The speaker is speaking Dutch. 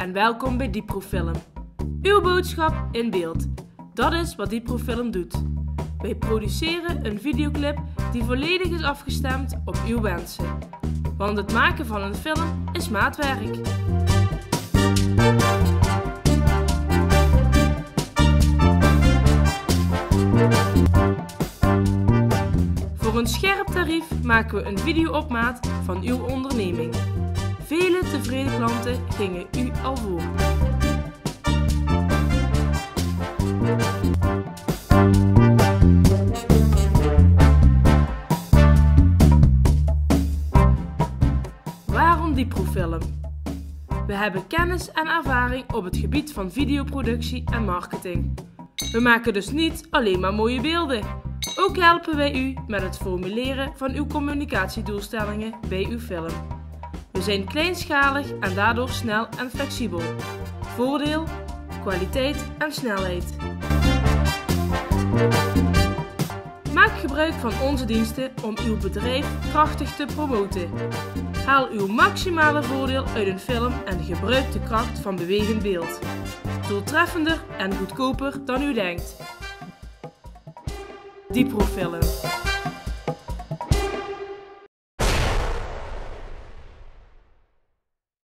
en welkom bij Diprofilm. Uw boodschap in beeld. Dat is wat Diprofilm doet. Wij produceren een videoclip die volledig is afgestemd op uw wensen. Want het maken van een film is maatwerk. Voor een scherp tarief maken we een video op maat van uw onderneming. Tevreden klanten gingen u al voor. Waarom die Profilm? We hebben kennis en ervaring op het gebied van videoproductie en marketing. We maken dus niet alleen maar mooie beelden. Ook helpen wij u met het formuleren van uw communicatiedoelstellingen bij uw film. We zijn kleinschalig en daardoor snel en flexibel. Voordeel, kwaliteit en snelheid. Maak gebruik van onze diensten om uw bedrijf krachtig te promoten. Haal uw maximale voordeel uit een film en gebruik de kracht van bewegend beeld. Doeltreffender en goedkoper dan u denkt. Diprofilm.